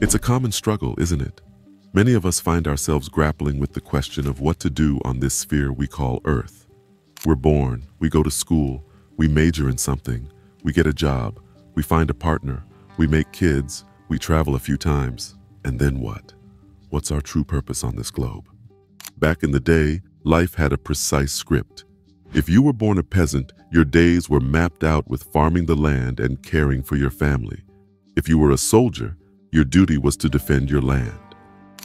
It's a common struggle, isn't it? Many of us find ourselves grappling with the question of what to do on this sphere we call Earth. We're born, we go to school, we major in something, we get a job, we find a partner, we make kids, we travel a few times, and then what? What's our true purpose on this globe? Back in the day, life had a precise script. If you were born a peasant, your days were mapped out with farming the land and caring for your family. If you were a soldier, your duty was to defend your land.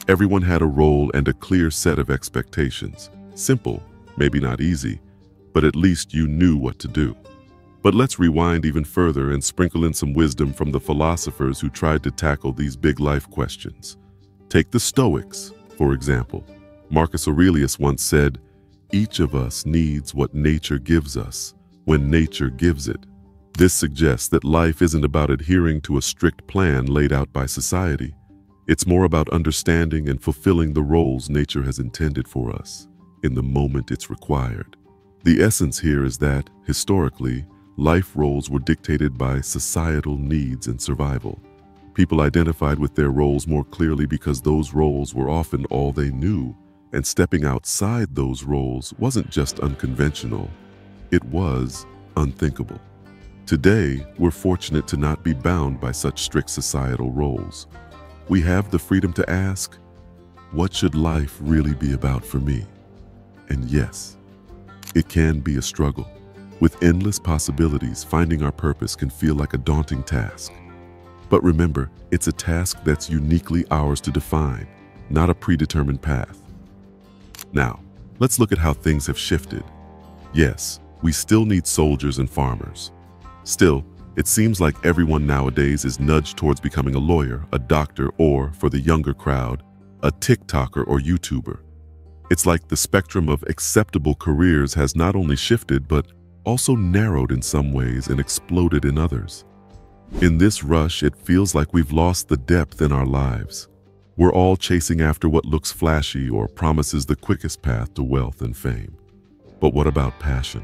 Everyone had a role and a clear set of expectations. Simple, maybe not easy, but at least you knew what to do. But let's rewind even further and sprinkle in some wisdom from the philosophers who tried to tackle these big life questions. Take the Stoics, for example. Marcus Aurelius once said, each of us needs what nature gives us when nature gives it. This suggests that life isn't about adhering to a strict plan laid out by society. It's more about understanding and fulfilling the roles nature has intended for us in the moment it's required. The essence here is that, historically, life roles were dictated by societal needs and survival. People identified with their roles more clearly because those roles were often all they knew and stepping outside those roles wasn't just unconventional, it was unthinkable. Today, we're fortunate to not be bound by such strict societal roles. We have the freedom to ask, what should life really be about for me? And yes, it can be a struggle. With endless possibilities, finding our purpose can feel like a daunting task. But remember, it's a task that's uniquely ours to define, not a predetermined path. Now, let's look at how things have shifted. Yes, we still need soldiers and farmers. Still, it seems like everyone nowadays is nudged towards becoming a lawyer, a doctor, or, for the younger crowd, a TikToker or YouTuber. It's like the spectrum of acceptable careers has not only shifted, but also narrowed in some ways and exploded in others. In this rush, it feels like we've lost the depth in our lives. We're all chasing after what looks flashy or promises the quickest path to wealth and fame. But what about passion?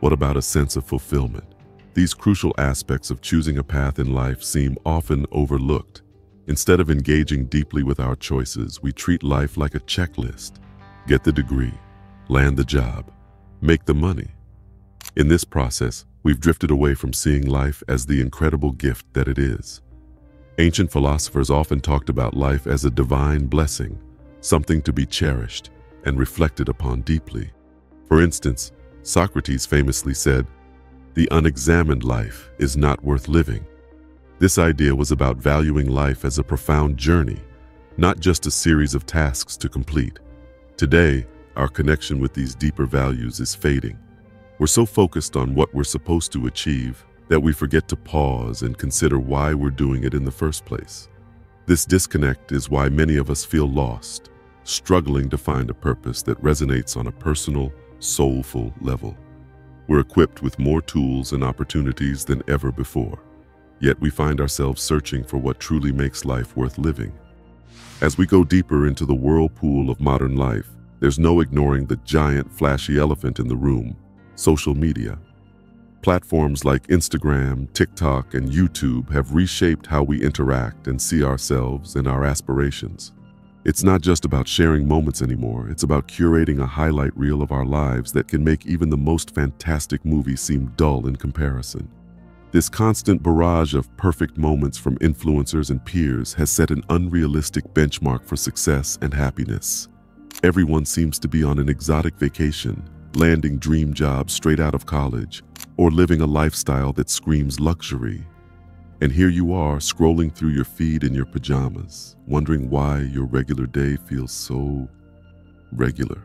What about a sense of fulfillment? These crucial aspects of choosing a path in life seem often overlooked. Instead of engaging deeply with our choices, we treat life like a checklist. Get the degree, land the job, make the money. In this process, we've drifted away from seeing life as the incredible gift that it is. Ancient philosophers often talked about life as a divine blessing, something to be cherished and reflected upon deeply. For instance, Socrates famously said, the unexamined life is not worth living. This idea was about valuing life as a profound journey, not just a series of tasks to complete. Today, our connection with these deeper values is fading. We're so focused on what we're supposed to achieve that we forget to pause and consider why we're doing it in the first place. This disconnect is why many of us feel lost, struggling to find a purpose that resonates on a personal, soulful level. We're equipped with more tools and opportunities than ever before, yet we find ourselves searching for what truly makes life worth living. As we go deeper into the whirlpool of modern life, there's no ignoring the giant flashy elephant in the room, social media. Platforms like Instagram, TikTok, and YouTube have reshaped how we interact and see ourselves and our aspirations. It's not just about sharing moments anymore, it's about curating a highlight reel of our lives that can make even the most fantastic movie seem dull in comparison. This constant barrage of perfect moments from influencers and peers has set an unrealistic benchmark for success and happiness. Everyone seems to be on an exotic vacation, landing dream jobs straight out of college, or living a lifestyle that screams luxury. And here you are scrolling through your feed in your pajamas, wondering why your regular day feels so regular.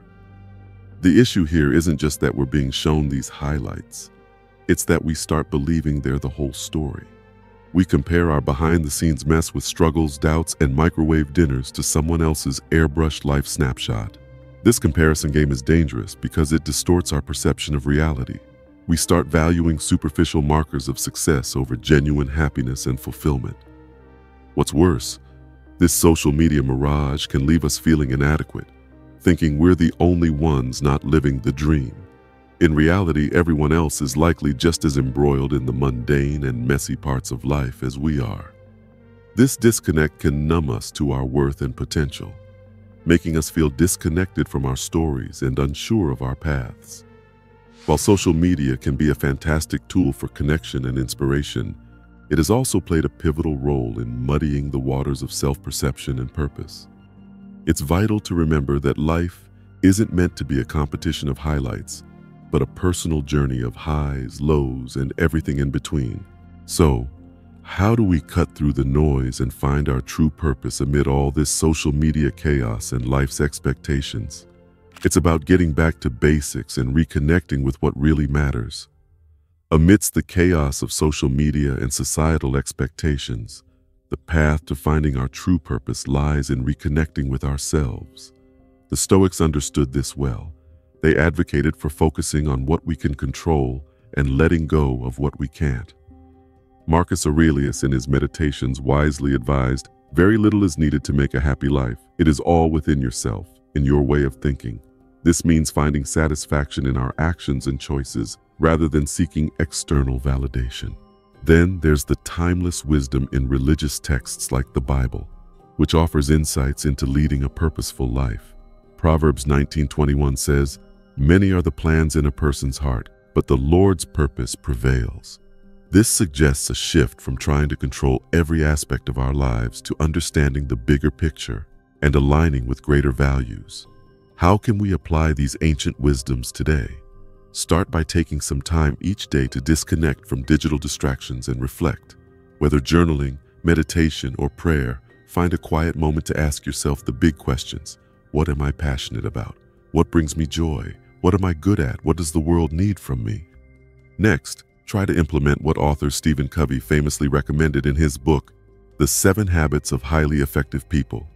The issue here isn't just that we're being shown these highlights, it's that we start believing they're the whole story. We compare our behind the scenes mess with struggles, doubts, and microwave dinners to someone else's airbrushed life snapshot. This comparison game is dangerous because it distorts our perception of reality. We start valuing superficial markers of success over genuine happiness and fulfillment. What's worse, this social media mirage can leave us feeling inadequate, thinking we're the only ones not living the dream. In reality, everyone else is likely just as embroiled in the mundane and messy parts of life as we are. This disconnect can numb us to our worth and potential, making us feel disconnected from our stories and unsure of our paths. While social media can be a fantastic tool for connection and inspiration, it has also played a pivotal role in muddying the waters of self-perception and purpose. It's vital to remember that life isn't meant to be a competition of highlights, but a personal journey of highs, lows, and everything in between. So, how do we cut through the noise and find our true purpose amid all this social media chaos and life's expectations? It's about getting back to basics and reconnecting with what really matters. Amidst the chaos of social media and societal expectations, the path to finding our true purpose lies in reconnecting with ourselves. The Stoics understood this well. They advocated for focusing on what we can control and letting go of what we can't. Marcus Aurelius in his Meditations wisely advised, very little is needed to make a happy life. It is all within yourself, in your way of thinking. This means finding satisfaction in our actions and choices rather than seeking external validation. Then there's the timeless wisdom in religious texts like the Bible, which offers insights into leading a purposeful life. Proverbs 19:21 says, "Many are the plans in a person's heart, but the Lord's purpose prevails." This suggests a shift from trying to control every aspect of our lives to understanding the bigger picture and aligning with greater values. How can we apply these ancient wisdoms today? Start by taking some time each day to disconnect from digital distractions and reflect. Whether journaling, meditation, or prayer, find a quiet moment to ask yourself the big questions. What am I passionate about? What brings me joy? What am I good at? What does the world need from me? Next, try to implement what author Stephen Covey famously recommended in his book, The Seven Habits of Highly Effective People.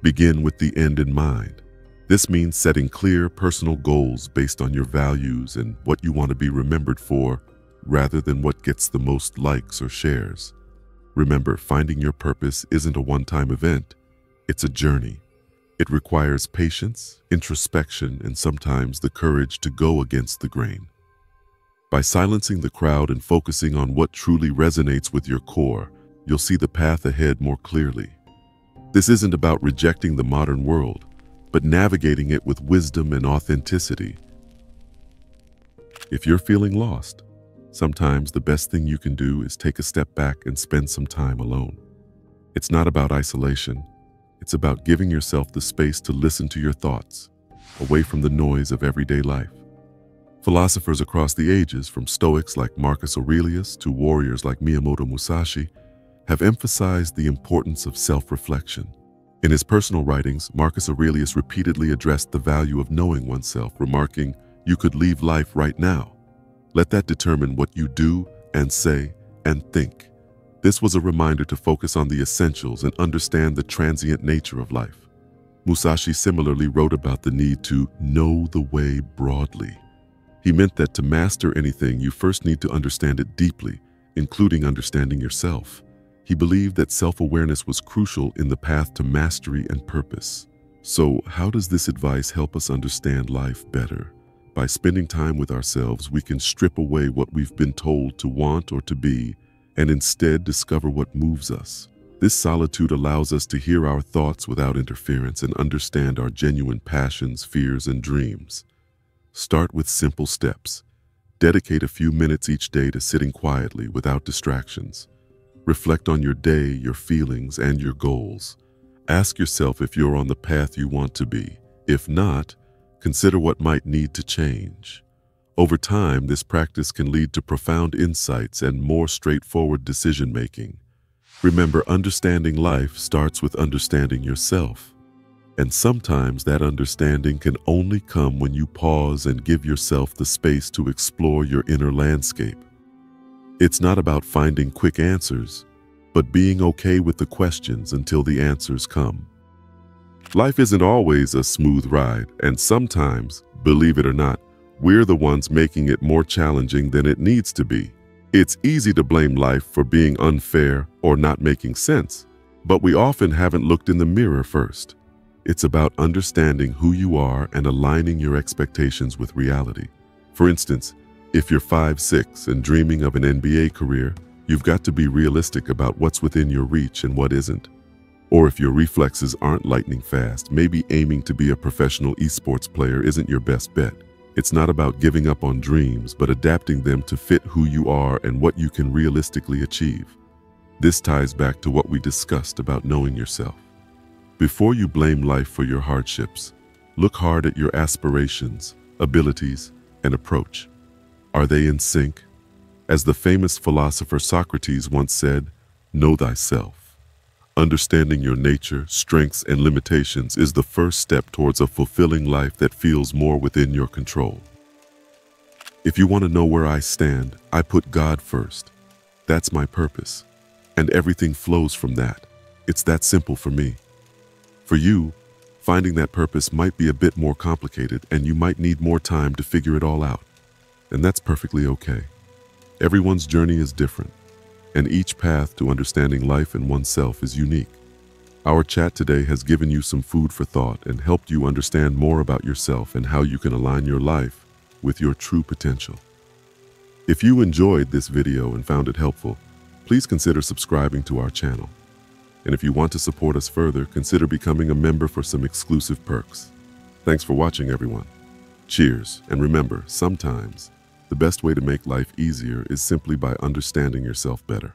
Begin with the end in mind. This means setting clear personal goals based on your values and what you want to be remembered for, rather than what gets the most likes or shares. Remember, finding your purpose isn't a one-time event, it's a journey. It requires patience, introspection, and sometimes the courage to go against the grain. By silencing the crowd and focusing on what truly resonates with your core, you'll see the path ahead more clearly. This isn't about rejecting the modern world but navigating it with wisdom and authenticity. If you're feeling lost, sometimes the best thing you can do is take a step back and spend some time alone. It's not about isolation. It's about giving yourself the space to listen to your thoughts, away from the noise of everyday life. Philosophers across the ages, from Stoics like Marcus Aurelius to warriors like Miyamoto Musashi, have emphasized the importance of self-reflection. In his personal writings, Marcus Aurelius repeatedly addressed the value of knowing oneself, remarking, you could leave life right now. Let that determine what you do and say and think. This was a reminder to focus on the essentials and understand the transient nature of life. Musashi similarly wrote about the need to know the way broadly. He meant that to master anything, you first need to understand it deeply, including understanding yourself. He believed that self-awareness was crucial in the path to mastery and purpose. So how does this advice help us understand life better? By spending time with ourselves, we can strip away what we've been told to want or to be, and instead discover what moves us. This solitude allows us to hear our thoughts without interference and understand our genuine passions, fears, and dreams. Start with simple steps. Dedicate a few minutes each day to sitting quietly without distractions. Reflect on your day, your feelings, and your goals. Ask yourself if you're on the path you want to be. If not, consider what might need to change. Over time, this practice can lead to profound insights and more straightforward decision-making. Remember, understanding life starts with understanding yourself. And sometimes that understanding can only come when you pause and give yourself the space to explore your inner landscape. It's not about finding quick answers, but being okay with the questions until the answers come. Life isn't always a smooth ride, and sometimes, believe it or not, we're the ones making it more challenging than it needs to be. It's easy to blame life for being unfair or not making sense, but we often haven't looked in the mirror first. It's about understanding who you are and aligning your expectations with reality. For instance, if you're 5'6 and dreaming of an NBA career, You've got to be realistic about what's within your reach and what isn't. Or if your reflexes aren't lightning fast, maybe aiming to be a professional esports player isn't your best bet. It's not about giving up on dreams, but adapting them to fit who you are and what you can realistically achieve. This ties back to what we discussed about knowing yourself. Before you blame life for your hardships, look hard at your aspirations, abilities, and approach. Are they in sync? As the famous philosopher Socrates once said, know thyself. Understanding your nature, strengths, and limitations is the first step towards a fulfilling life that feels more within your control. If you want to know where I stand, I put God first. That's my purpose. And everything flows from that. It's that simple for me. For you, finding that purpose might be a bit more complicated and you might need more time to figure it all out. And that's perfectly okay. Everyone's journey is different, and each path to understanding life and oneself is unique. Our chat today has given you some food for thought and helped you understand more about yourself and how you can align your life with your true potential. If you enjoyed this video and found it helpful, please consider subscribing to our channel. And if you want to support us further, consider becoming a member for some exclusive perks. Thanks for watching, everyone. Cheers, and remember, sometimes the best way to make life easier is simply by understanding yourself better.